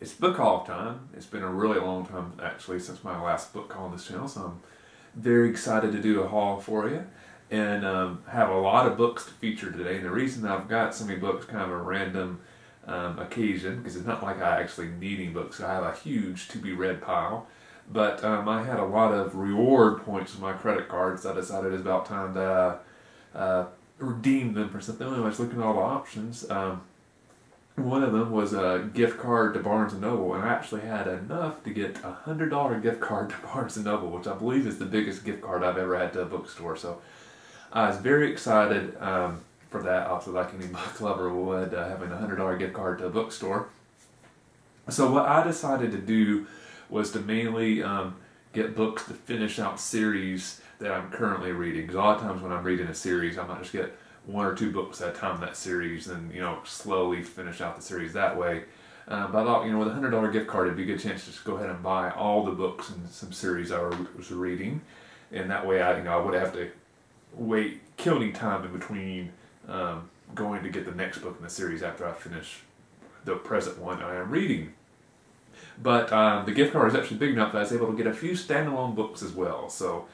it's book haul time. It's been a really long time actually since my last book haul on this channel, so I'm very excited to do a haul for you and um, have a lot of books to feature today. And the reason I've got so many books kind of a random um, occasion because it's not like I actually need any books. I have a huge to be read pile, but um, I had a lot of reward points on my credit cards. So I decided it's about time to uh, redeem them for something. I was looking at all the options. Um, one of them was a gift card to Barnes and Noble, and I actually had enough to get a hundred dollar gift card to Barnes and Noble, which I believe is the biggest gift card I've ever had to a bookstore. So I was very excited um, for that, also like any book lover would, uh, having a hundred dollar gift card to a bookstore. So what I decided to do was to mainly um, get books to finish out series that I'm currently reading. Because a lot of times when I'm reading a series, I might just get one or two books at a time in that series and, you know, slowly finish out the series that way. Uh, but I thought, you know, with a hundred dollar gift card, it'd be a good chance to just go ahead and buy all the books in some series I was reading, and that way I, you know, I would have to wait, kill any time in between um, going to get the next book in the series after I finish the present one I am reading. But um, the gift card is actually big enough that I was able to get a few standalone books as well. So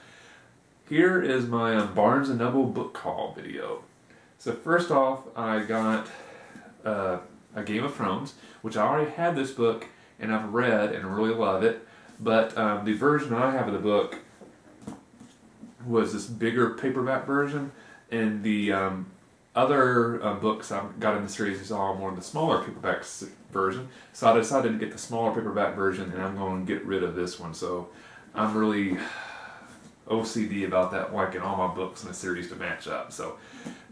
here is my um, Barnes & Noble book haul video. So first off, I got uh, a Game of Thrones, which I already had this book and I've read and really love it. But um, the version I have of the book was this bigger paperback version, and the um, other uh, books I've got in the series is all more in the smaller paperback version. So I decided to get the smaller paperback version, and I'm going to get rid of this one. So I'm really OCD about that, liking all my books in the series to match up. So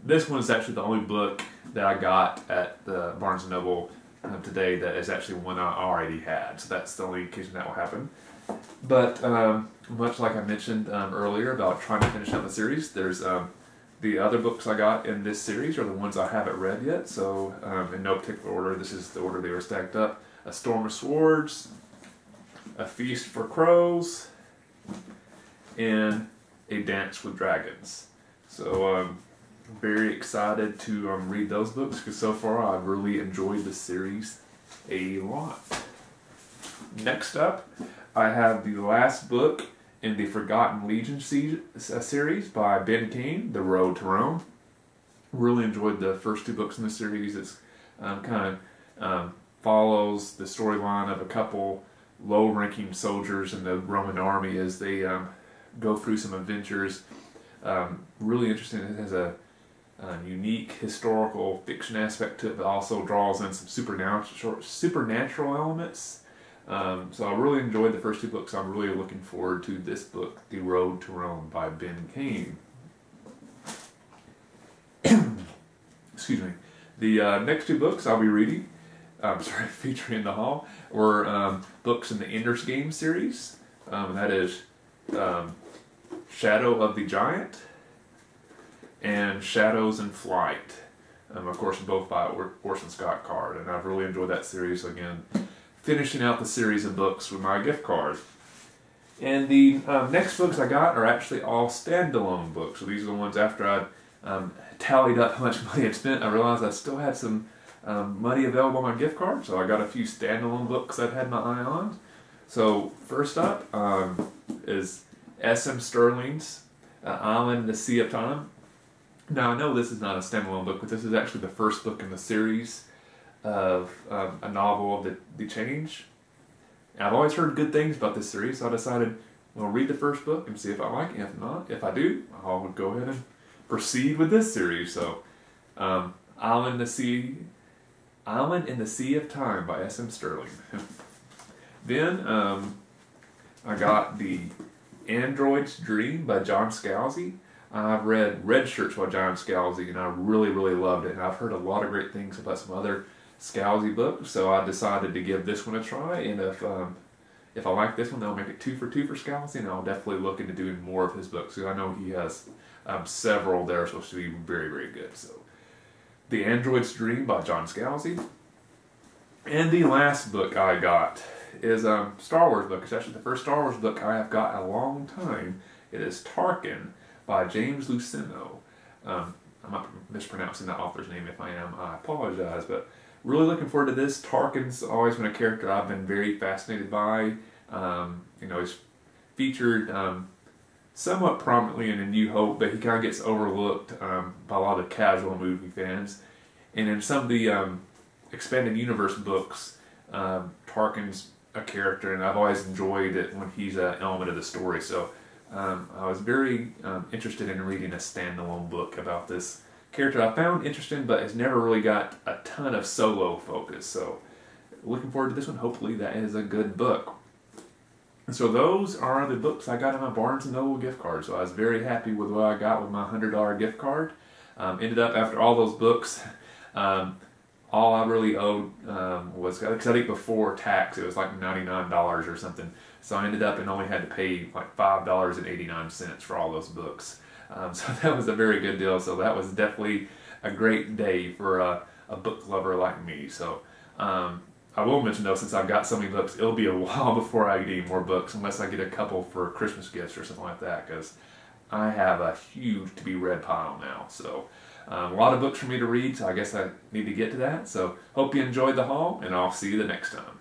this one is actually the only book that I got at the Barnes Noble uh, today that is actually one I already had. So that's the only occasion that will happen. But um, much like I mentioned um, earlier about trying to finish out the series, there's um, the other books I got in this series are the ones I haven't read yet. So um, in no particular order, this is the order they were stacked up. A Storm of Swords, A Feast for Crows, and A Dance with Dragons. So I'm um, very excited to um, read those books because so far I've really enjoyed the series a lot. Next up, I have the last book in the Forgotten Legion series by Ben Kane, The Road to Rome. Really enjoyed the first two books in the series. It's um, kind of um, follows the storyline of a couple low-ranking soldiers in the Roman army as they um, go through some adventures. Um, really interesting. It has a, a, unique historical fiction aspect to it, but also draws in some supernatural supernatural elements um, so I really enjoyed the first two books. I'm really looking forward to this book, The Road to Rome by Ben Kane. Excuse me. The uh, next two books I'll be reading, I'm sorry, featuring in the hall, were um, books in the Ender's Game series. Um, that is um, Shadow of the Giant and Shadows in Flight. Um, of course, both by Orson Scott Card, and I've really enjoyed that series. Again, finishing out the series of books with my gift card. And the um, next books I got are actually all standalone books. So these are the ones after I um, tallied up how much money I'd spent, I realized I still had some um, money available on my gift card. So I got a few standalone books I've had my eye on. So first up um, is S.M. Stirling's uh, Island in the Sea of Time. Now I know this is not a standalone book, but this is actually the first book in the series of um, a novel of the, the change. And I've always heard good things about this series, so I decided, well, read the first book and see if I like it. If not, if I do, I'll go ahead and proceed with this series. So, um, Island in the Sea, Island in the Sea of Time by S.M. Stirling. then um, I got the Android's Dream by John Scalzi. I've read Red Shirts by John Scalzi, and I really, really loved it. And I've heard a lot of great things about some other Scalzi books, so I decided to give this one a try. And if um, if I like this one, I'll make it two for two for Scalzi, and I'll definitely look into doing more of his books because I know he has um, several that are supposed to be very very good. So, The Android's Dream by John Scalzi, and the last book I got is a Star Wars book. It's actually the first Star Wars book I have got in a long time. It is Tarkin by James Luceno. Um, I'm not mispronouncing that author's name. If I am, I apologize. But really looking forward to this. Tarkin's always been a character I've been very fascinated by. Um, you know, he's featured um, somewhat prominently in A New Hope, but he kind of gets overlooked um, by a lot of casual movie fans. And in some of the um, expanded universe books, um, Tarkin's a character, and I've always enjoyed it when he's an element of the story. So um, I was very um, interested in reading a standalone book about this character I found interesting, but has never really got a ton of solo focus. So looking forward to this one. Hopefully that is a good book. And so those are the books I got in my Barnes & Noble gift card. So I was very happy with what I got with my $100 gift card. Um, ended up, after all those books, um, all I really owed um, was, because I think before tax it was like $99 or something. So I ended up and only had to pay like $5.89 for all those books. Um, so that was a very good deal. So that was definitely a great day for a, a book lover like me. So um, I will mention though, since I've got so many books, it'll be a while before I get any more books, unless I get a couple for Christmas gifts or something like that, because I have a huge to be read pile now. So um, a lot of books for me to read, so I guess I need to get to that. So hope you enjoyed the haul, and I'll see you the next time.